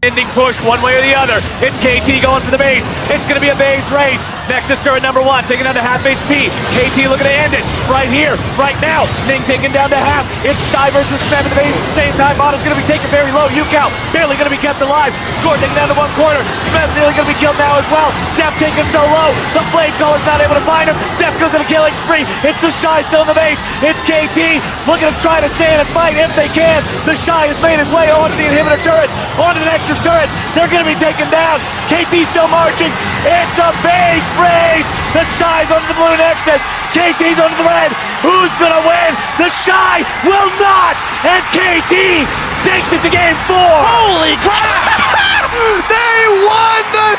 Ending push one way or the other. It's KT going for the base. It's going to be a base race. Nexus turret number one, taking down to half HP. KT looking to end it right here, right now. Ning taken down to half. It's Shy versus Smeb at the base same time. Mono's going to be taken very low. Ucal barely going to be kept alive. Score taken down to one corner. Smeb nearly going to be killed now as well. Deft taken so low. The Flamethrowers not able to find him. Killing spree. It's the Shy still in the base. It's KT looking to try to stand and fight if they can. The Shy has made his way onto the inhibitor turrets, onto the Nexus turrets. They're going to be taken down. KT still marching. It's a base race. The Shy's under the blue Nexus. KT's under the red. Who's going to win? The Shy will not. And KT takes it to game four. Holy crap! they won the